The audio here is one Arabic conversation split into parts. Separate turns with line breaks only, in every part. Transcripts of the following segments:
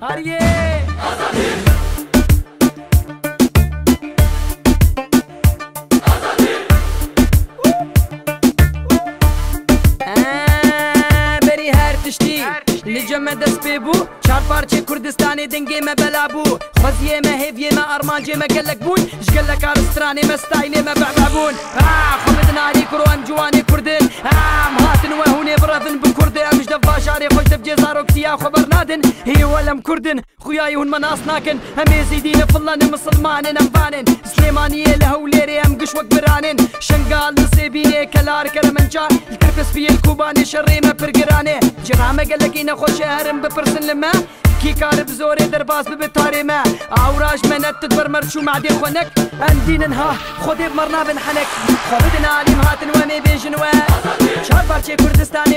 Hariye! Azadi! Her tişti. Her نجمه ما دست بو چار پارچه کردستانی دنگی ما بلا بو خزیه ما هیویه ما ارمانجه ما گلک بون. جگلک آرسترانه ما ستایله ما بعبابون آه خمد ناری کرو ام جوانی کردن آه هاتن و هونی برافن بکرده امش دفاشاری خوش دف جزارو کتیا خوب عالم كردن خوياي هون مناس ناكن. همي زيدين فلان مسلمانن امبانن سليمانية لهوليري ام قشوك برانن شنقال نصيبيني كلار كرمنجا الكرفس في الكوباني شريمة برقراني جرامة قلقين أنا خوش هرم ببرسن لما. كي كار بزوري درباز ببتاري ما عوراج منت تدبر مرشو معدي خونك. أندين انها خودي بمرنا بنحنك. خودي عليم هاتن ومي بيجنوا شهر بارتي كردن.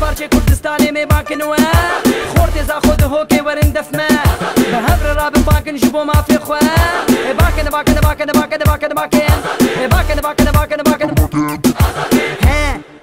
بارچه کوردستانێ مێ باکنوە خۆر تێزا خۆ دهۆکێ وەرن دەفمە بە هەبرە رابن باکن ژ بۆ مافێ خوێ ێ باکەن باکەن باکەن باکەن باکەن باکەن ێ باکەن باکەن باکەن باکەن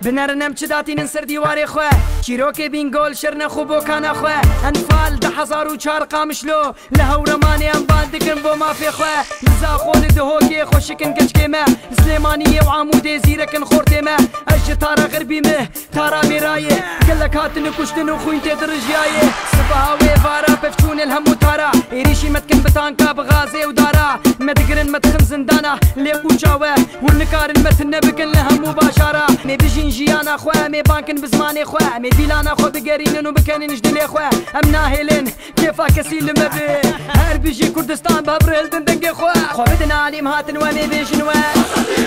بنەرنم چ داتینن سەر دیوارێ خوێ چیرۆکێ بینگۆل شەر نەخۆ بۆ کانە خوێ ئەنفال ده هزار و چار قامشلۆ لە هەورەمانیان بە دكن بو ما في خواه نزا خون دهوكي خوشكن كشكي ما. سليمانية وعمودي زيركن خورتي ما. اج تارا غربي مه تارا ميرايه قلك هاتن كشتن وخوين تدرج جاية سبهاوي فارا بفتون الهم وتارا ايريشي متكن بتانكا بغازي ودارا ما تقرن ما تخن زندانا ليكو شاوه والنكار المتنه بكن لها. و باشارا مي بجين جيانا خوا مي بانكن بزماني خوا مي بيلانا خوا بقرينن و بكنن جدلي خوا ام ناهلن كيفا کسی لما بي. هر بيجي كردستان بابرهلدن دنگي خوا خوا بدن عالم هاتن و می بيجن و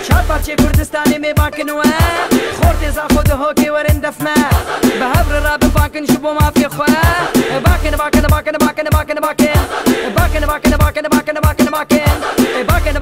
چهار پارچه كردستاني می بانکن و خورت زا خود هوكي ورن به بهبر را بانکن شبو مافی في خوا باكن باكن باكن باكن باكن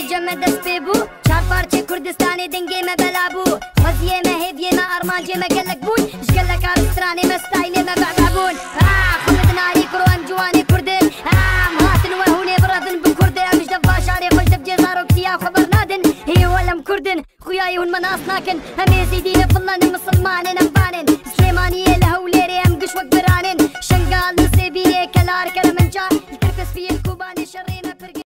نجم ما دست بو چار پارچه کردستانی دنگه ما بلابو خزیه ما هدیه ما ارمانجه ما گلک بون جگلک عرسترانی ما ستاینه ما بعبابون آه خمد ناری کرو ام جوانی کردن آه برادن خوش جزارو کتیا خبر نادن کردن خویای هون مناس ناکن
همه
نمبر